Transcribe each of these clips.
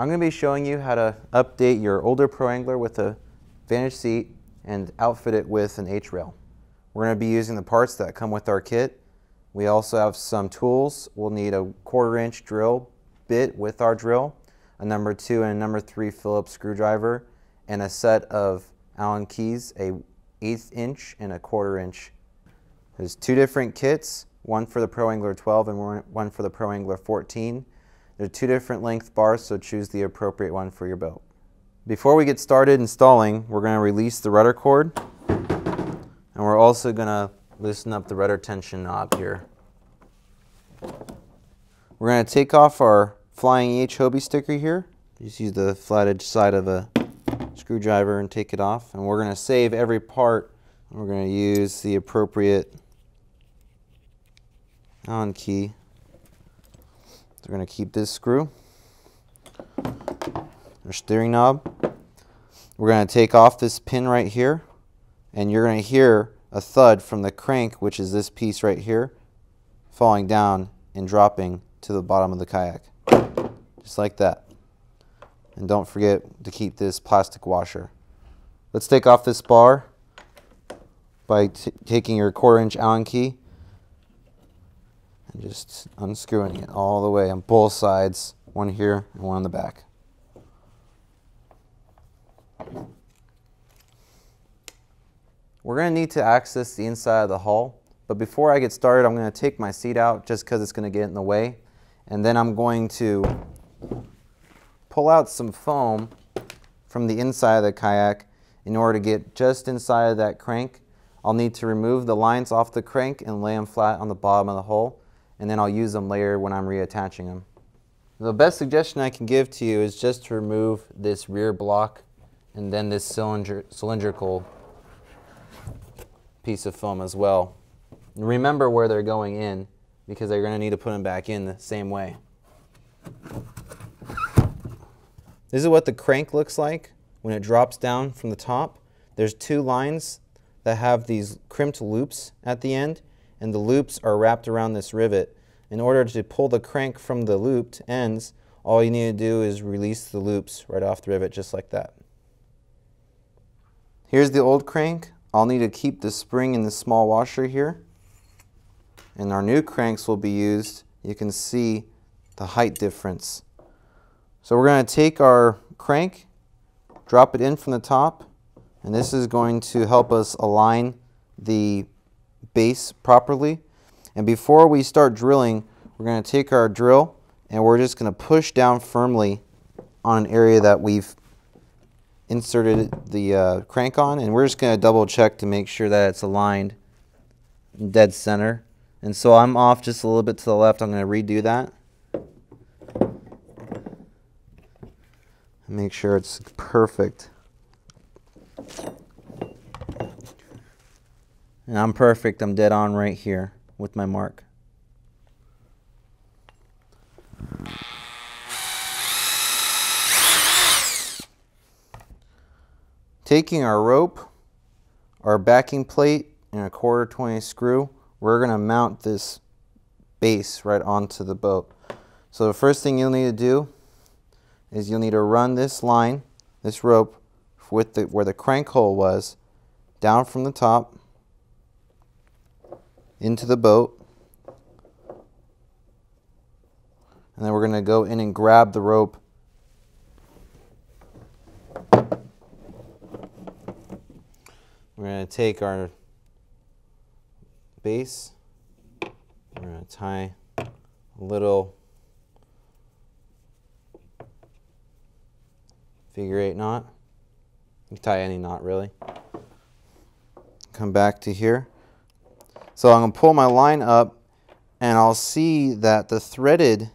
I'm going to be showing you how to update your older Pro Angler with a Vantage seat and outfit it with an H-rail. We're going to be using the parts that come with our kit. We also have some tools. We'll need a quarter inch drill bit with our drill, a number two and a number three Phillips screwdriver, and a set of Allen keys, a eighth inch and a quarter inch. There's two different kits, one for the Pro Angler 12 and one for the Pro Angler 14. There are two different length bars, so choose the appropriate one for your boat. Before we get started installing, we're going to release the rudder cord, and we're also going to loosen up the rudder tension knob here. We're going to take off our Flying EH Hobie sticker here. Just use the flat edge side of a screwdriver and take it off. And we're going to save every part. We're going to use the appropriate Allen key we're going to keep this screw, our steering knob. We're going to take off this pin right here, and you're going to hear a thud from the crank, which is this piece right here, falling down and dropping to the bottom of the kayak. Just like that. And don't forget to keep this plastic washer. Let's take off this bar by taking your quarter inch Allen key and just unscrewing it all the way on both sides, one here and one on the back. We're going to need to access the inside of the hull, but before I get started, I'm going to take my seat out just because it's going to get in the way, and then I'm going to pull out some foam from the inside of the kayak in order to get just inside of that crank. I'll need to remove the lines off the crank and lay them flat on the bottom of the hull and then I'll use them later when I'm reattaching them. The best suggestion I can give to you is just to remove this rear block and then this cylinder, cylindrical piece of foam as well. remember where they're going in because they're going to need to put them back in the same way. This is what the crank looks like when it drops down from the top. There's two lines that have these crimped loops at the end and the loops are wrapped around this rivet. In order to pull the crank from the looped ends, all you need to do is release the loops right off the rivet just like that. Here's the old crank. I'll need to keep the spring in the small washer here. And our new cranks will be used. You can see the height difference. So we're going to take our crank, drop it in from the top, and this is going to help us align the base properly. And before we start drilling, we're going to take our drill and we're just going to push down firmly on an area that we've inserted the uh, crank on and we're just going to double check to make sure that it's aligned dead center. And so I'm off just a little bit to the left. I'm going to redo that. Make sure it's perfect. And I'm perfect. I'm dead on right here with my mark. Taking our rope, our backing plate, and a quarter 20 screw, we're going to mount this base right onto the boat. So the first thing you'll need to do is you'll need to run this line, this rope, with the, where the crank hole was, down from the top into the boat. And then we're going to go in and grab the rope. We're going to take our base. We're going to tie a little figure eight knot. You tie any knot really. Come back to here. So I'm going to pull my line up and I'll see that the threaded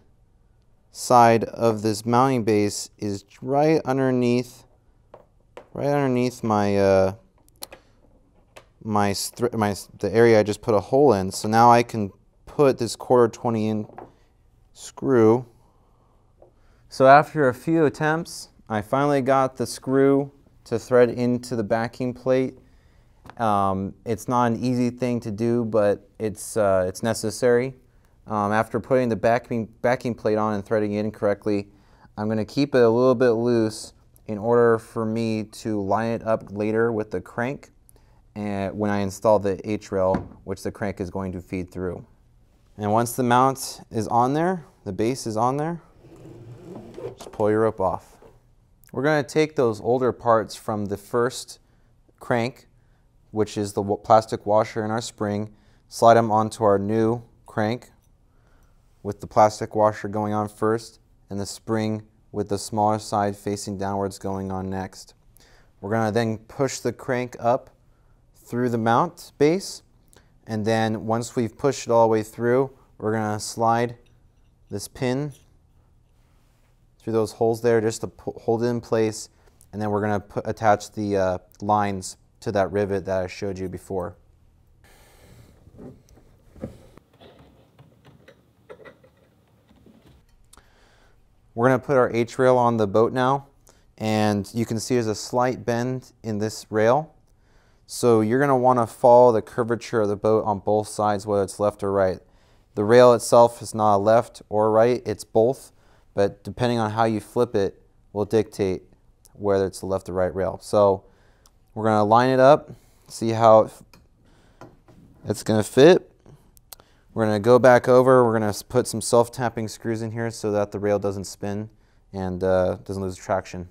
side of this mounting base is right underneath right underneath my uh, my, my the area I just put a hole in. So now I can put this quarter 20 in screw. So after a few attempts, I finally got the screw to thread into the backing plate um, it's not an easy thing to do, but it's, uh, it's necessary. Um, after putting the backing, backing plate on and threading it in correctly, I'm going to keep it a little bit loose in order for me to line it up later with the crank and when I install the H-rail, which the crank is going to feed through. And once the mount is on there, the base is on there, just pull your rope off. We're going to take those older parts from the first crank, which is the plastic washer in our spring, slide them onto our new crank with the plastic washer going on first and the spring with the smaller side facing downwards going on next. We're going to then push the crank up through the mount base and then once we've pushed it all the way through we're going to slide this pin through those holes there just to hold it in place and then we're going to attach the uh, lines to that rivet that I showed you before. We're going to put our H-rail on the boat now and you can see there's a slight bend in this rail. So you're going to want to follow the curvature of the boat on both sides whether it's left or right. The rail itself is not left or right, it's both, but depending on how you flip it will dictate whether it's the left or right rail. So we're going to line it up, see how it's going to fit. We're going to go back over. We're going to put some self-tapping screws in here so that the rail doesn't spin and uh, doesn't lose traction.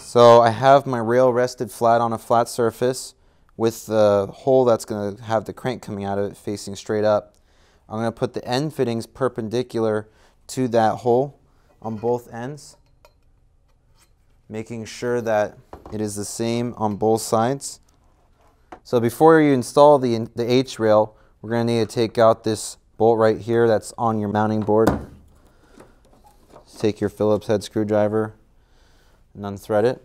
So I have my rail rested flat on a flat surface with the hole that's going to have the crank coming out of it facing straight up. I'm going to put the end fittings perpendicular to that hole on both ends, making sure that it is the same on both sides. So before you install the, the H-rail, we're going to need to take out this bolt right here that's on your mounting board. take your Phillips head screwdriver and unthread it.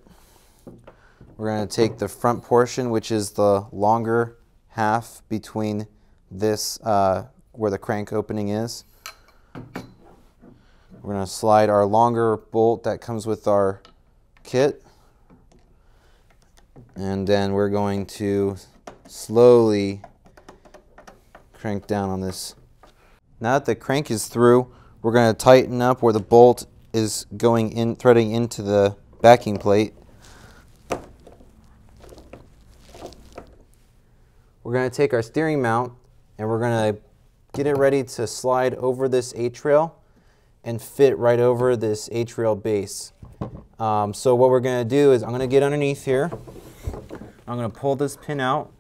We're going to take the front portion, which is the longer half between this, uh, where the crank opening is. We're going to slide our longer bolt that comes with our kit. And then we're going to slowly crank down on this. Now that the crank is through, we're going to tighten up where the bolt is going in, threading into the backing plate. We're going to take our steering mount and we're going to get it ready to slide over this H-rail and fit right over this H-rail base. Um, so what we're going to do is I'm going to get underneath here. I'm going to pull this pin out.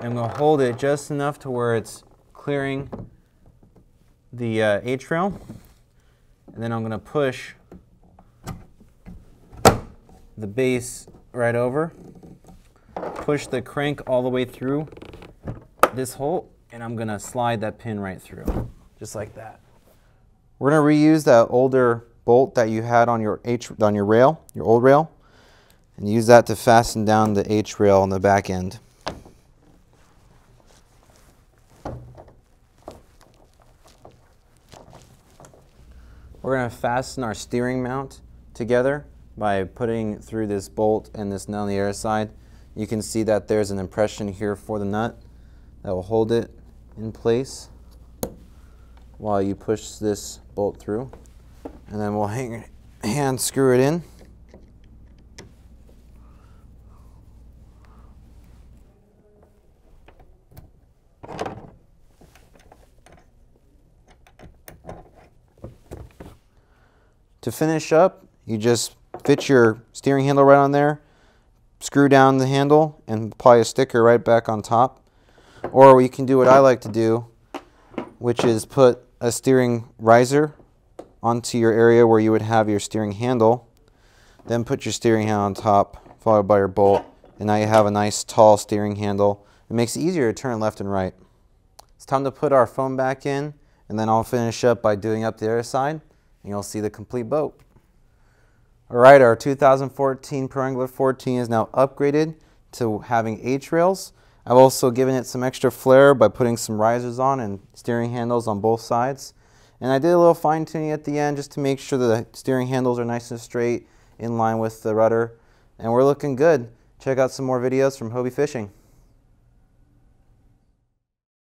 I'm going to hold it just enough to where it's clearing the uh, H-rail. And then I'm going to push the base right over. Push the crank all the way through this hole. And I'm going to slide that pin right through. Just like that. We're going to reuse that older bolt that you had on your H on your rail, your old rail, and use that to fasten down the H rail on the back end. We're going to fasten our steering mount together by putting through this bolt and this nut on the other side. You can see that there's an impression here for the nut that will hold it in place while you push this bolt through. And then we'll hang, hand screw it in. To finish up, you just fit your steering handle right on there, screw down the handle, and apply a sticker right back on top. Or you can do what I like to do, which is put a steering riser onto your area where you would have your steering handle. Then put your steering handle on top, followed by your bolt, and now you have a nice tall steering handle. It makes it easier to turn left and right. It's time to put our foam back in, and then I'll finish up by doing up the other side and you'll see the complete boat. All right, our 2014 Pro Angler 14 is now upgraded to having H-rails. I've also given it some extra flair by putting some risers on and steering handles on both sides. And I did a little fine tuning at the end just to make sure the steering handles are nice and straight in line with the rudder. And we're looking good. Check out some more videos from Hobie Fishing.